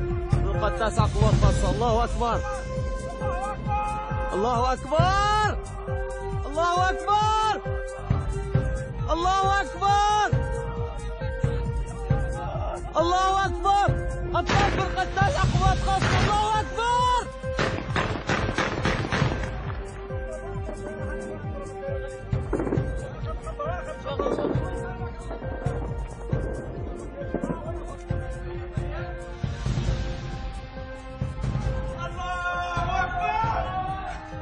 الفرقة التاسعة قوات خاصة الله أكبر. الله أكبر. الله أكبر. الله أكبر. الله أكبر. أبطال فرقة التاسعة قوات خاصة الله أكبر.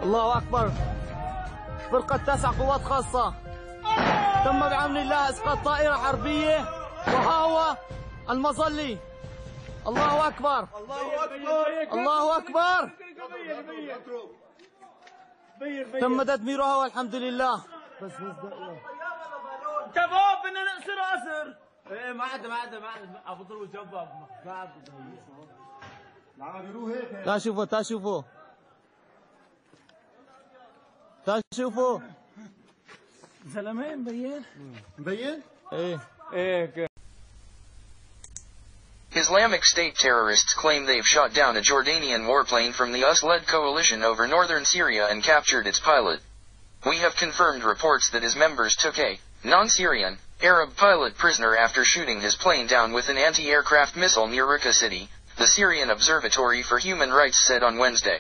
الله أكبر. فرقة تسع قوات خاصة. تم بعون الله إسقاط طائرة حربية وها هو المظلي. الله أكبر. الله أكبر. تم تدميرها والحمد لله. بس بس شباب بدنا نقصر أسر. إيه ما عدا ما عدا ما عدا أبو ضرب شباب ما تعال شوفوا تعال شوفوا. تعال شوفوا زلمه مبين مبين؟ ايه ايه Islamic State terrorists claim they've shot down a Jordanian warplane from the US-led coalition over northern Syria and captured its pilot. We have confirmed reports that his members took a non-Syrian Arab pilot prisoner after shooting his plane down with an anti-aircraft missile near Raqqa city, the Syrian Observatory for Human Rights said on Wednesday.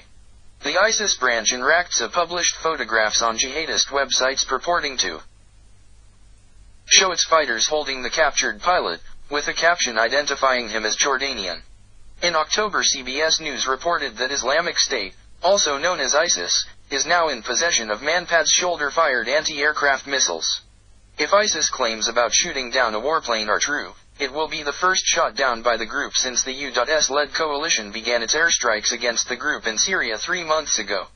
The ISIS branch in Raqqa published photographs on jihadist websites purporting to show its fighters holding the captured pilot, with a caption identifying him as Jordanian. In October CBS News reported that Islamic State, also known as ISIS, is now in possession of MANPADS shoulder-fired anti-aircraft missiles. If ISIS claims about shooting down a warplane are true, it will be the first shot down by the group since the U.S.-led coalition began its airstrikes against the group in Syria three months ago.